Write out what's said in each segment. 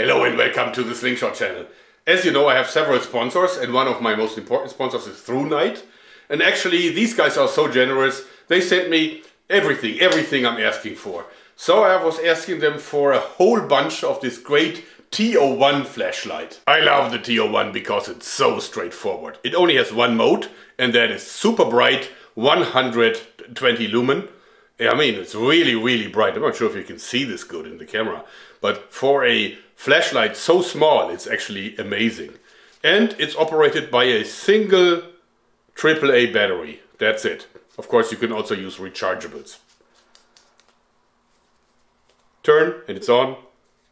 Hello and welcome to the Slingshot channel. As you know, I have several sponsors and one of my most important sponsors is ThruNite. And actually, these guys are so generous, they sent me everything, everything I'm asking for. So I was asking them for a whole bunch of this great T01 flashlight. I love the T01 because it's so straightforward. It only has one mode and that is super bright 120 lumen. I mean, it's really, really bright. I'm not sure if you can see this good in the camera, but for a flashlight so small, it's actually amazing. And it's operated by a single AAA battery. That's it. Of course, you can also use rechargeables. Turn and it's on,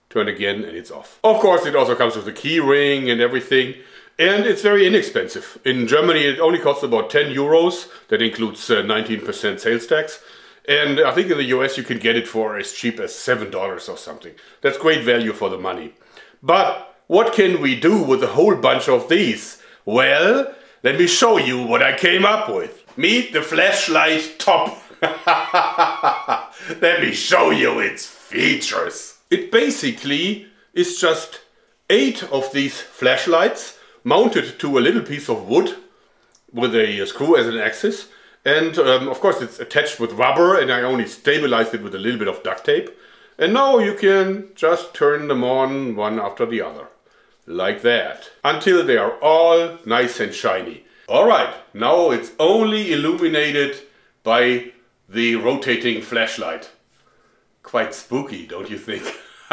turn again and it's off. Of course, it also comes with a key ring and everything. And it's very inexpensive. In Germany, it only costs about 10 euros. That includes 19% uh, sales tax. And I think in the US you can get it for as cheap as $7 or something. That's great value for the money. But what can we do with a whole bunch of these? Well, let me show you what I came up with. Meet the flashlight top. let me show you its features. It basically is just eight of these flashlights mounted to a little piece of wood with a screw as an axis and um, of course it's attached with rubber and I only stabilized it with a little bit of duct tape. And now you can just turn them on one after the other. Like that. Until they are all nice and shiny. Alright, now it's only illuminated by the rotating flashlight. Quite spooky, don't you think?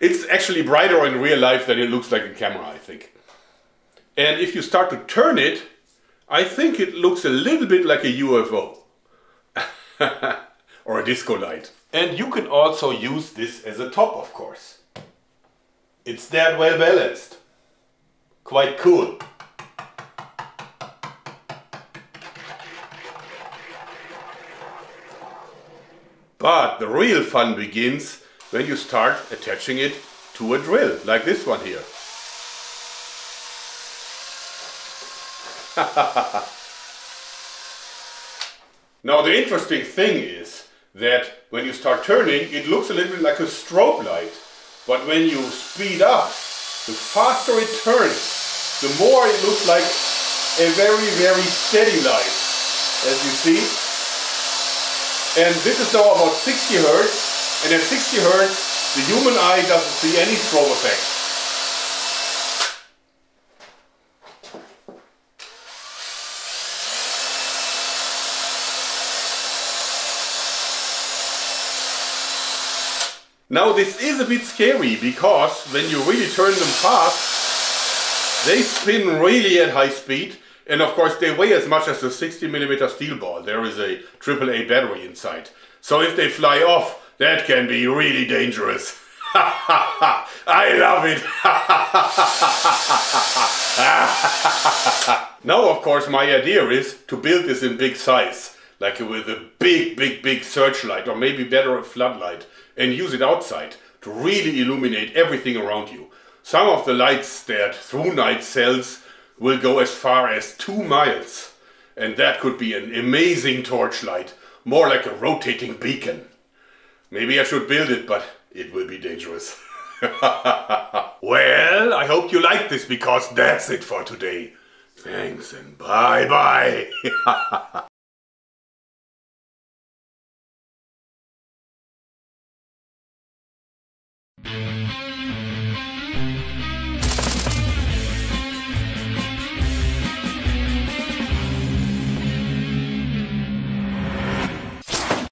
it's actually brighter in real life than it looks like in camera, I think. And if you start to turn it, I think it looks a little bit like a UFO. or a disco light. And you can also use this as a top, of course. It's that well balanced. Quite cool. But the real fun begins when you start attaching it to a drill, like this one here. now the interesting thing is that when you start turning it looks a little bit like a strobe light. But when you speed up the faster it turns the more it looks like a very very steady light as you see. And this is now about 60 hertz. And at 60 hertz the human eye doesn't see any strobe effect Now this is a bit scary because when you really turn them fast, they spin really at high speed and of course they weigh as much as a 60mm steel ball. There is a AAA battery inside. So if they fly off, that can be really dangerous. I love it! now of course my idea is to build this in big size. Like with a big, big, big searchlight or maybe better a floodlight and use it outside to really illuminate everything around you. Some of the lights that ThruNite sells will go as far as two miles. And that could be an amazing torchlight, more like a rotating beacon. Maybe I should build it, but it will be dangerous. well, I hope you liked this because that's it for today. Thanks and bye bye. Música